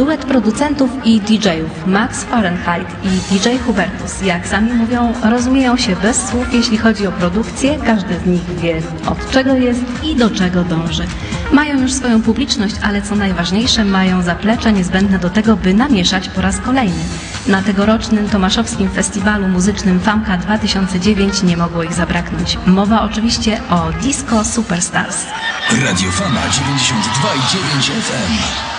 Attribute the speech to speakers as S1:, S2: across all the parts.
S1: Duet producentów i DJ-ów Max Fahrenheit i DJ Hubertus, jak sami mówią, rozumieją się bez słów, jeśli chodzi o produkcję. Każdy z nich wie, od czego jest i do czego dąży. Mają już swoją publiczność, ale co najważniejsze, mają zaplecze niezbędne do tego, by namieszać po raz kolejny. Na tegorocznym Tomaszowskim Festiwalu Muzycznym FAMKA 2009 nie mogło ich zabraknąć. Mowa oczywiście o Disco Superstars.
S2: Radio Fama 92,9 FM.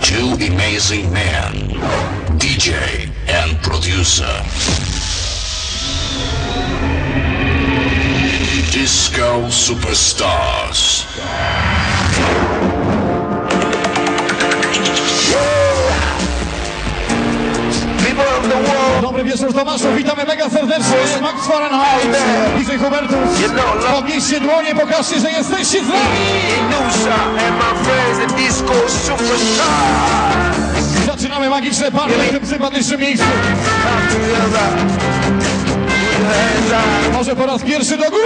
S3: Two amazing men, DJ and producer. Disco Superstars.
S4: People of the world,
S5: Dobry wieczór Tomaszu, witamy mega serdecznie. Max Fahrenheit, DJ Hubertus.
S4: You know, love-
S5: Podnieście dłonie, pokażcie, że jesteście z nami. Zaczynamy magiczne party w tym sympatycznym miejscu. Może po raz pierwszy do góry.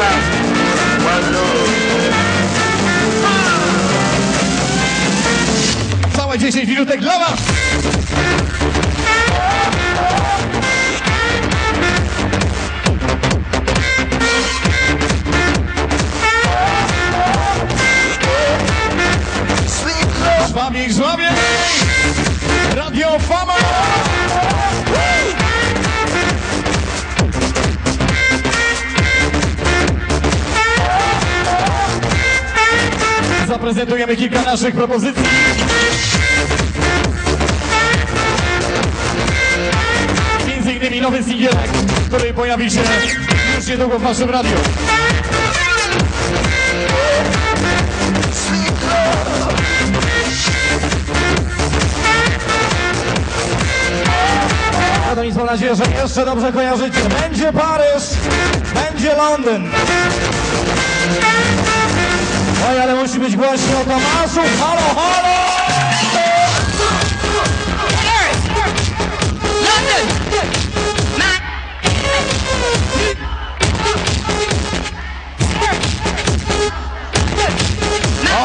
S5: Żwabiej, żwabiej. Radio Fama. Zaprezentujemy kilka naszych propozycji. Między innymi nowy singielek, który pojawi się już niedługo w naszym radiu. Że jeszcze dobrze kojarzycie. Będzie Paryż, będzie Londyn. Oj, ale musi być głośno Tomaszu. Halo, halo!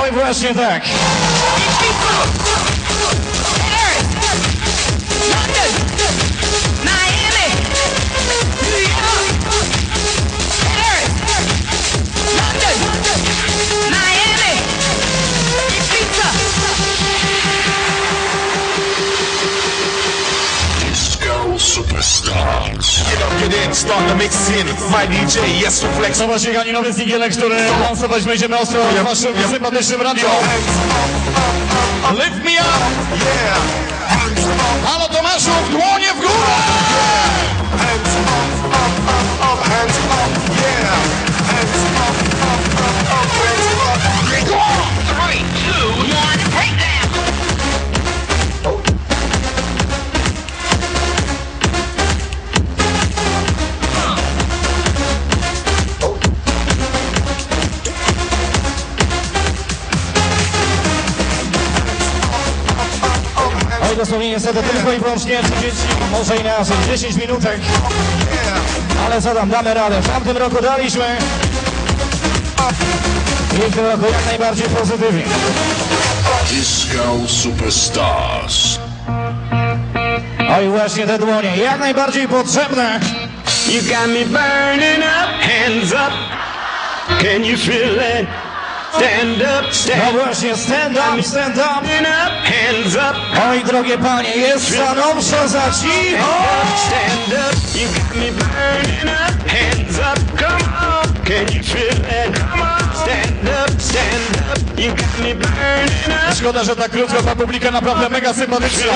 S5: Oj, właśnie tak.
S4: Start the mixing. My DJ, yes, to flex.
S5: To właśnie Hani nowy singielek, który lansować będziemy ostro w naszym sympatycznym radio. Lift me up! Halo Tomaszu, w dłonie w górę!
S4: hands up, up, up, up, hands up.
S5: Dosłownie niestety tylko i wyłącznie 30, może inaczej, 10 minutek. Ale co tam, damy radę. W tamtym roku daliśmy. I w tym roku jak najbardziej pozytywnie.
S3: Disco Superstars.
S5: Oj, właśnie te dłonie, jak najbardziej potrzebne.
S6: You got me burning up, hands up. Can you feel it? Stand up,
S5: No
S6: stand
S5: właśnie, stand up, stand up.
S6: Up, hands up,
S5: Oj, drogie panie, jest stanowczo za cicho.
S6: stand up. You got me burning up, hands up. Come on, can you feel it? Come on, stand up, stand up. You got me burning up.
S5: Szkoda, że tak krótko ta publika naprawdę mega sympatyczna.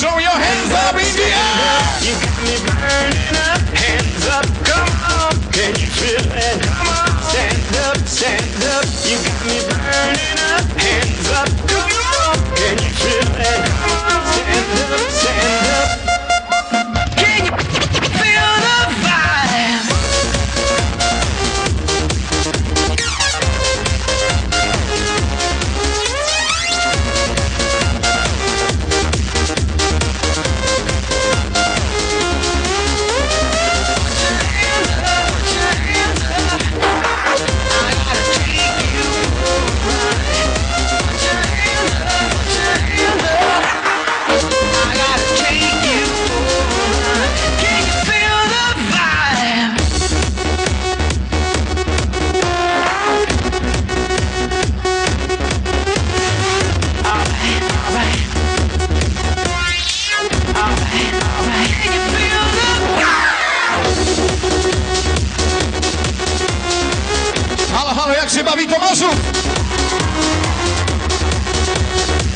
S5: Show your hands up in the air!
S6: You got me burning up, hands up. Come on, can you feel it? Come on, stand up, stand up. You got me burning up, hands up. Come on, can you feel it? Stand up, stand up.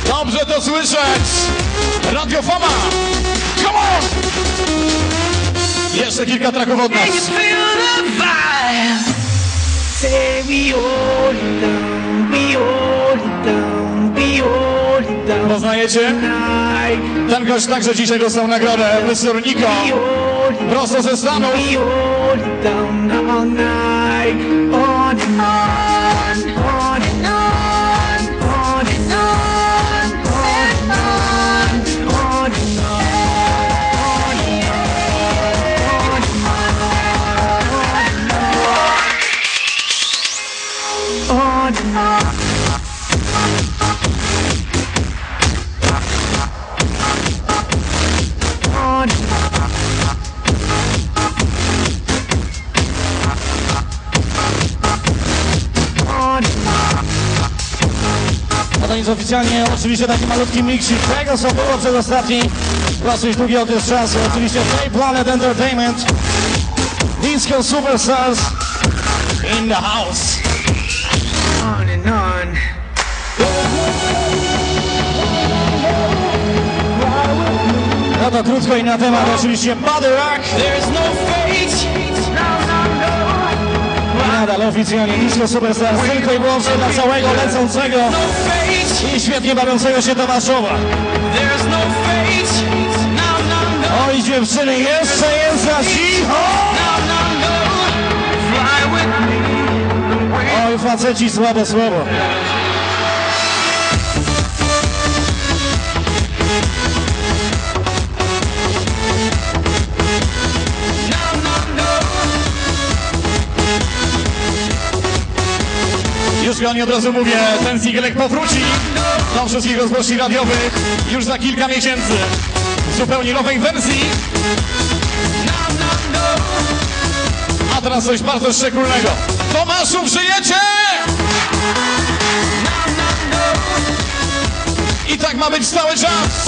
S5: Dobrze to słyszeć! Radio Fama! Come on! Jeszcze kilka traków od nas. Poznajecie? Ten gość także dzisiaj dostał nagrodę. Mr. Niko. Prosto ze Stanów. Nic oficjalnie, oczywiście taki malutki miksik tego, co było przez ostatni dosyć długi okres czasu. Oczywiście Play Planet Entertainment, Disco Superstars in the house. To krótko i na temat oczywiście Body Rock.
S6: No. No, no, no.
S5: Nadal oficjalnie Disco Superstars tylko i wyłącznie dla całego lecącego
S6: No
S5: i świetnie bawiącego się Tomaszowa.
S6: There's no.
S5: Oj dziewczyny, jeszcze jest za cicho! Oj faceci, słabe słowo. Wam od razu mówię, ten singielek powróci do wszystkich rozgłośni radiowych już za kilka miesięcy. W zupełnie nowej wersji. A teraz coś bardzo szczególnego. Tomaszu,
S6: no.
S5: I tak ma być cały czas.